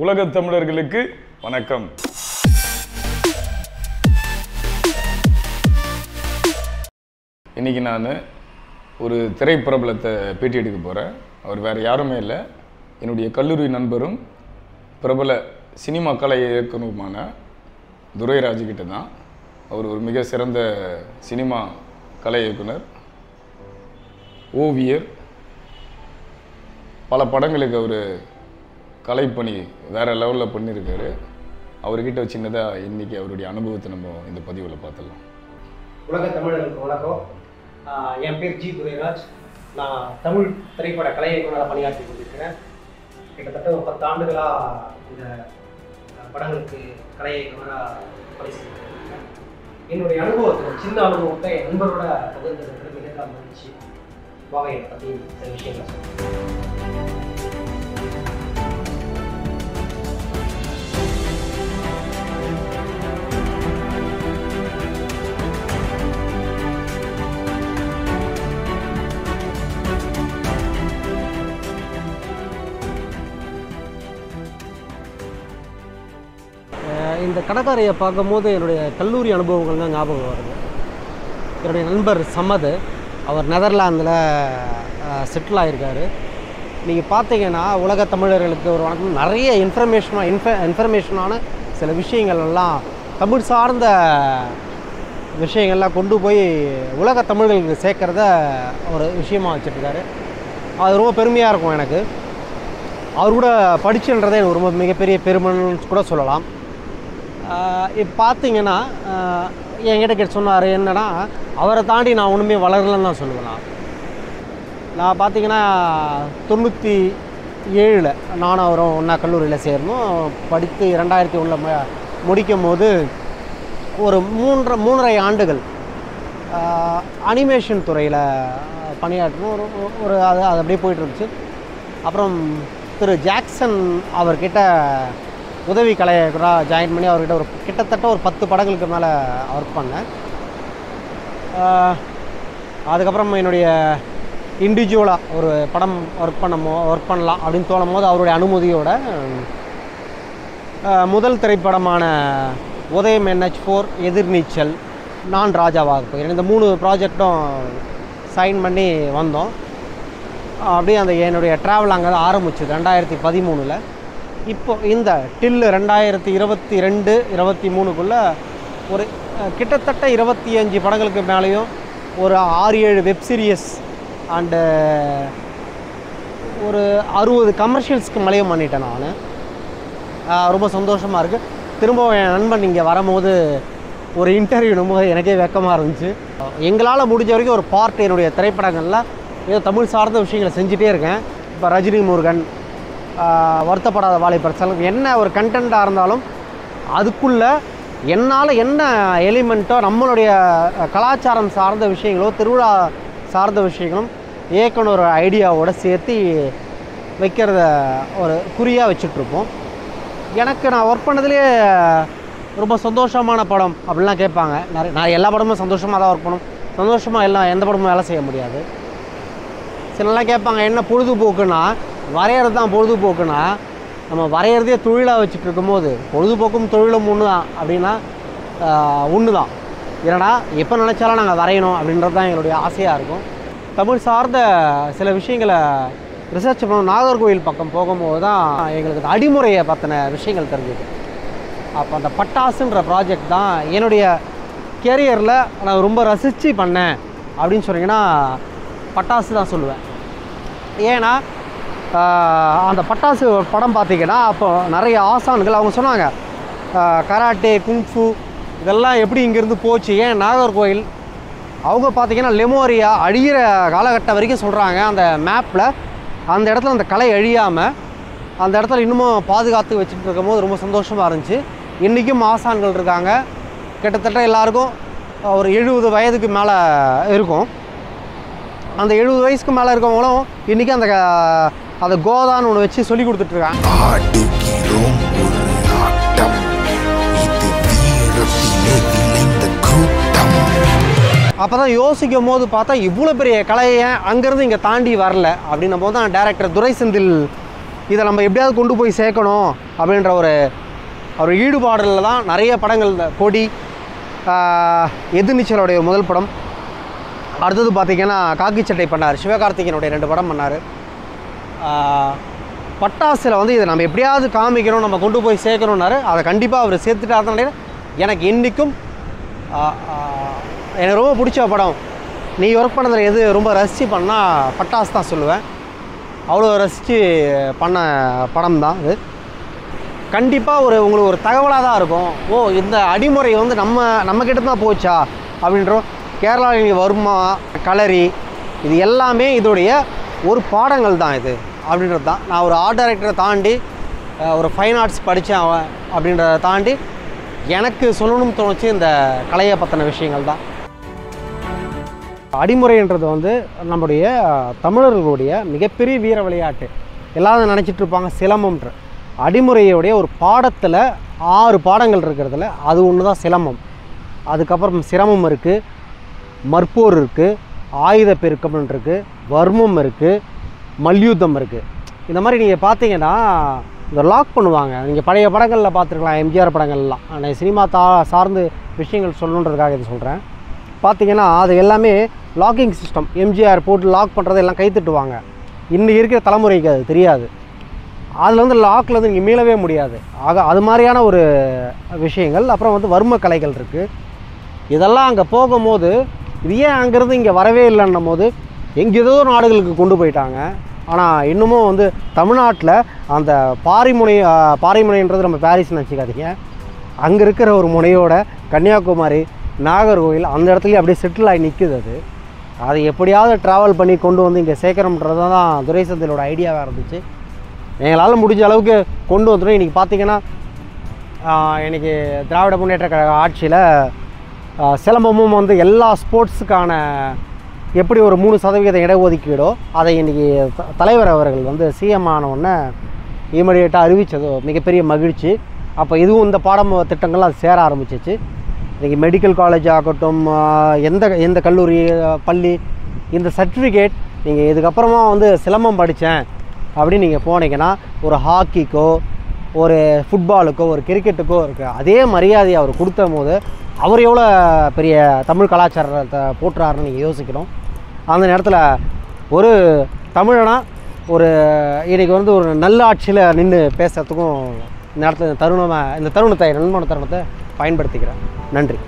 உலகத் தமிழர்களுக்கு வணக்கம். இன்னைக்கு நான் ஒரு திரைப்பிரபலத்தை பேட்டி எடுக்க போகிறேன் அவர் வேறு யாருமே இல்லை. என்னுடைய கல்லூரி நண்பரும் பிரபல சினிமா கலை இயக்குனருமான துரைராஜுக்கிட்ட தான். அவர் ஒரு மிக சிறந்த சினிமா கலை இயக்குனர் ஓவியர். பல படங்களுக்கு அவர் கலைப்பணி வேறு லெவலில் பண்ணியிருக்காரு. அவர்கிட்ட சின்னதாக இன்னைக்கு அவருடைய அனுபவத்தை நம்ம இந்த பதிவில் பார்த்துடலாம். உலக தமிழர்களுக்கு வணக்கம். என் பேர் ஜி துரைராஜ் நான் தமிழ் திரைப்பட கலை இயக்குநராக பணியாற்றி கொண்டிருக்கிறேன். கிட்டத்தட்ட ஒரு பத்து ஆண்டுகளாக இந்த படங்களுக்கு கலை இயக்குநராக பணி செஞ்சுருக்கேன் என்னுடைய அனுபவத்தை சின்ன அனுபவத்தை என் நண்பரோட பகிர்ந்ததுக்கு மிக மகிழ்ச்சி. வாங்க இதை பற்றி சில விஷயங்களை சொல்லுங்கள் கடற்கரையை பார்க்கும்போது என்னுடைய கல்லூரி அனுபவங்கள் தான் ஞாபகம் வருது. என்னுடைய நண்பர் சமது அவர் நெதர்லாந்தில் செட்டில் ஆகியிருக்காரு நீங்கள் பார்த்தீங்கன்னா உலக தமிழர்களுக்கு ஒரு வணக்கம். நிறைய இன்ஃபர்மேஷனாக இன்ஃப இன்ஃபர்மேஷனான சில விஷயங்கள் எல்லாம் தமிழ் சார்ந்த விஷயங்கள்லாம் கொண்டு போய் உலக தமிழர்களுக்கு சேர்க்குறத ஒரு விஷயமாக வச்சுருக்காரு. அது ரொம்ப பெருமையாக இருக்கும் எனக்கு. அவர் கூட படிச்சுன்றதே எனக்கு ரொம்ப மிகப்பெரிய பெருமைன்னு கூட சொல்லலாம். பார்த்தீங்கன்னா என்கிட்ட கிட்ட சொன்னார் என்னன்னா அவரை தாண்டி நான் ஒன்றுமே வளரலன்னு தான் சொல்லுவேன் நான். நான் பார்த்தீங்கன்னா தொண்ணூற்றி ஏழில் நானும் அவரும் ஒன்றா கல்லூரியில் சேரணும். படித்து ரெண்டாயிரத்தி ஒன்றில் முடிக்கும் போது ஒரு மூன்றரை மூன்றரை ஆண்டுகள் அனிமேஷன் துறையில் பணியாற்றணும். ஒரு ஒரு அது அது அப்படியே போயிட்டு இருந்துச்சு. அப்புறம் திரு. ஜாக்சன் அவர்கிட்ட உதவி கலைஞராக ஜாயின் பண்ணி அவர்கிட்ட ஒரு கிட்டத்தட்ட ஒரு பத்து படங்களுக்கு மேலே ஒர்க் பண்ணேன். அதுக்கப்புறம் என்னுடைய இண்டிவிஜுவலாக ஒரு படம் ஒர்க் பண்ண ஒர்க் பண்ணலாம் அப்படின்னு தோணும் போது அவருடைய அனுமதியோட முதல் திரைப்படமான உதயம் என்ஹெச் ஃபோர் எதிர்நீச்சல் நான் ராஜாவாக போகிறேன். இந்த மூணு ப்ராஜெக்டும் சைன் பண்ணி வந்தோம். அப்படியே அந்த என்னுடைய ட்ராவல் அங்கே தான் ஆரம்பிச்சது ரெண்டாயிரத்தி பதிமூணில். இப்போ இந்த டில்லு ரெண்டாயிரத்தி இருபத்தி ரெண்டு இருபத்தி மூணுக்குள்ளே ஒரு கிட்டத்தட்ட இருபத்தி அஞ்சு படங்களுக்கு மேலேயும் ஒரு ஆறு ஏழு வெப் சீரியஸ் அண்டு ஒரு அறுபது கமர்ஷியல்ஸ்க்கு மலையும் பண்ணிட்டேன் நான். ரொம்ப சந்தோஷமாக இருக்குது திரும்பவும் என் நண்பன் இங்கே வரும்போது ஒரு இன்டர்வியூ போது எனக்கே வெக்கமாக இருந்துச்சு. எங்களால் முடிஞ்ச வரைக்கும் ஒரு பார்ட் என்னுடைய திரைப்படங்களில் ஏதோ தமிழ் சார்ந்த விஷயங்களை செஞ்சுட்டே இருக்கேன். இப்போ ரஜினி முருகன் வருத்தப்படாத வாலிபர் என்ன ஒரு கண்டென்ட்டாக இருந்தாலும் அதுக்குள்ளே என்னால் என்ன எலிமெண்ட்டோ நம்மளுடைய கலாச்சாரம் சார்ந்த விஷயங்களோ திருவிழா சார்ந்த விஷயங்களும் இயக்குனர் ஐடியாவோடு சேர்த்து வைக்கிறத ஒரு குறியாக வச்சுட்ருப்போம். எனக்கு நான் ஒர்க் பண்ணதுலேயே ரொம்ப சந்தோஷமான படம் அப்படிலாம் கேட்பாங்க. நிறைய நான் எல்லா படமும் சந்தோஷமாக தான் ஒர்க் பண்ணும். சந்தோஷமாக எல்லாம் எந்த படமும் வேலை செய்ய முடியாது. சிலலாம் கேட்பாங்க என்ன பொழுதுபோக்குன்னா வரைகிறது தான் பொழுதுபோக்குன்னா நம்ம வரைகிறதே தொழிலாக வச்சுட்டு இருக்கும்போது பொழுதுபோக்கும் தொழிலும் ஒன்று தான் அப்படின்னா ஒன்று தான் ஏன்னா எப்போ நினச்சாலும் நாங்கள் வரையணும் அப்படின்றது தான் எங்களுடைய ஆசையாக இருக்கும். தமிழ் சார்ந்த சில விஷயங்களை ரிசர்ச் பண்ணணும் நாகர்கோவில் பக்கம் போகும்போது தான் எங்களுக்கு அடிமுறையை பற்றின விஷயங்கள் தெரிஞ்சுது. அப்போ அந்த பட்டாசுன்ற ப்ராஜெக்ட் தான் என்னுடைய கேரியரில் நான் ரொம்ப ரசித்து பண்ணேன் அப்படின்னு சொன்னீங்கன்னா பட்டாசு தான் சொல்லுவேன். ஏன்னா அந்த பட்டாசு படம் பார்த்தீங்கன்னா அப்போ நிறைய ஆசான்கள் அவங்க சொன்னாங்க. கராட்டே குங்ஃபு இதெல்லாம் எப்படி இங்கேருந்து போச்சு? ஏன் நாகர்கோயில் அவங்க பார்த்தீங்கன்னா லெமோரியா அழியிற காலகட்டம் வரைக்கும் சொல்கிறாங்க அந்த மேப்பில் அந்த இடத்துல அந்த கலை அழியாமல் அந்த இடத்துல இன்னமும் பாதுகாத்து வச்சுட்டு இருக்கும்போது ரொம்ப சந்தோஷமாக இருந்துச்சு. இன்றைக்கும் ஆசான்கள் இருக்காங்க. கிட்டத்தட்ட எல்லாருக்கும் ஒரு எழுபது வயதுக்கு மேலே இருக்கும். அந்த எழுபது வயசுக்கு மேலே இருக்கவங்களும் இன்றைக்கி அந்த அந்த கோதான்னு ஒன்று வச்சு சொல்லி கூட்டம். அப்போ தான் யோசிக்கும் போது பார்த்தா இவ்வளோ பெரிய கலையை அங்கேருந்து இங்கே தாண்டி வரல. அப்படின்னும் போது தான் டேரக்டர் துரை செந்தில் இதை நம்ம எப்படியாவது கொண்டு போய் சேர்க்கணும் அப்படின்ற ஒரு ஒரு ஈடுபாடில் தான் நிறைய படங்கள் கொடி எதிர்நீச்சலுடைய முதல் படம். அடுத்தது பார்த்தீங்கன்னா காக்கி சட்டை பண்ணார். சிவகார்த்திகேயனுடைய ரெண்டு படம் பண்ணார். பட்டாசில் வந்து இதை நம்ம எப்படியாவது காமிக்கணும் நம்ம கொண்டு போய் சேர்க்கணுன்னாரு அதை கண்டிப்பாக அவர் சேர்த்துட்டாருனாலே எனக்கு என்றைக்கும் எனக்கு ரொம்ப பிடிச்ச படம். நீ ஒர்க் பண்ணதில் எது ரொம்ப ரசித்து பண்ணால் பட்டாசு தான் சொல்லுவேன். அவ்வளோ ரசித்து பண்ண படம் தான் இது. கண்டிப்பாக ஒரு உங்களுக்கு ஒரு தகவலாக தான் இருக்கும். ஓ இந்த அடிமுறை வந்து நம்ம நம்மக்கிட்ட தான் போச்சா? அப்படின்றோம். கேரளாவில் வருமா? களரி இது எல்லாமே இதோடைய ஒரு பாடங்கள் தான் இது. அப்படின்றது தான். நான் ஒரு ஆர்ட் டைரக்டரை தாண்டி ஒரு ஃபைன் ஆர்ட்ஸ் படித்தேன் அவன் அப்படின்றத தாண்டி எனக்கு சொல்லணும்னு தோணுச்சு இந்த கலையை பற்றின விஷயங்கள் தான். அடிமுறைன்றது வந்து நம்முடைய தமிழர்களுடைய மிகப்பெரிய வீர விளையாட்டு. எல்லாரும் நினச்சிட்டு இருப்பாங்க சிலம்பம்ன்ற. அடிமுறையுடைய ஒரு பாடத்தில் ஆறு பாடங்கள் இருக்கிறதுல அது ஒன்று தான் சிலம்பம். அதுக்கப்புறம் சிரமம் இருக்குது மற்போர் இருக்குது ஆயுத பெருக்கம்னு இருக்குது வர்மம் இருக்குது மல்யுத்தம் இருக்குது இந்த மாதிரி நீங்கள் பார்த்தீங்கன்னா இந்த லாக் பண்ணுவாங்க. நீங்கள் பழைய படங்களில் பார்த்துருக்கலாம் எம்ஜிஆர் படங்கள்லாம். நான் சினிமா தா சார்ந்து விஷயங்கள் சொல்லணுன்றதுக்காக இது சொல்கிறேன் பார்த்தீங்கன்னா அது எல்லாமே லாக்கிங் சிஸ்டம் எம்ஜிஆர் போட்டு லாக் பண்ணுறது எல்லாம் கை தட்டுவாங்க இன்னும் இருக்கிற தலைமுறைக்கு அது தெரியாது. அதில் வந்து லாக்கில் வந்து நீங்கள் மீளவே முடியாது. ஆக அது மாதிரியான ஒரு விஷயங்கள். அப்புறம் வந்து வர்ம கலைகள் இருக்குது இதெல்லாம் அங்கே போகும்போது இது ஏன் அங்கேருந்து இங்கே வரவே இல்லைன்னும் போது எங்கேதோ நாடுகளுக்கு கொண்டு போயிட்டாங்க. ஆனால் இன்னமும் வந்து தமிழ்நாட்டில் அந்த பாரிமுனை பாரிமுனைன்றது நம்ம பாரிஸ் நினச்சிக்காதீங்க. அங்கே இருக்கிற ஒரு முனையோட கன்னியாகுமரி நாகர்கோவில் அந்த இடத்துலையும் அப்படியே செட்டில் ஆகி நிற்குது அது. அதை எப்படியாவது ட்ராவல் பண்ணி கொண்டு வந்து இங்கே சேர்க்கணுன்றது தான் துரைசந்தலோட ஐடியாவாக இருந்துச்சு. எங்களால் முடிஞ்ச அளவுக்கு கொண்டு வந்துடும் இன்றைக்கி பார்த்தீங்கன்னா இன்றைக்கி திராவிட முன்னேற்ற கழக ஆட்சியில் சிலம்பமும் வந்து எல்லா ஸ்போர்ட்ஸுக்கான எப்படி ஒரு மூணு சதவீத இடஒதுக்கீடோ அதை இன்றைக்கி தலைவர் அவர்கள் வந்து சிஎம் ஆனவுடனே இமீடியட்டாக அறிவித்ததோ மிகப்பெரிய மகிழ்ச்சி. அப்போ இதுவும் இந்த பாடம் திட்டங்கள் அது சேர ஆரம்பிச்சிச்சு. இன்றைக்கி மெடிக்கல் காலேஜ் ஆகட்டும் எந்த எந்த கல்லூரி பள்ளி இந்த சர்டிஃபிகேட் நீங்கள் இதுக்கப்புறமா வந்து சிலம்பம் படித்தேன் அப்படின்னு நீங்கள் போனீங்கன்னா ஒரு ஹாக்கிக்கோ ஒரு ஃபுட்பாலுக்கோ ஒரு கிரிக்கெட்டுக்கோ இருக்குது அதே மரியாதையை அவர் கொடுத்த போது அவர் எவ்வளோ பெரிய தமிழ் கலாச்சாரத்தை போட்டுறாருன்னு நீங்கள் யோசிக்கணும். அந்த நேரத்தில் ஒரு தமிழனா ஒரு இன்றைக்கி வந்து ஒரு நல்ல ஆட்சியில் நின்று பேசுறதுக்கும் இந்த நேரத்தில் இந்த தருணமாக இந்த தருணத்தை நண்பன தருணத்தை பயன்படுத்திக்கிறேன் நன்றி.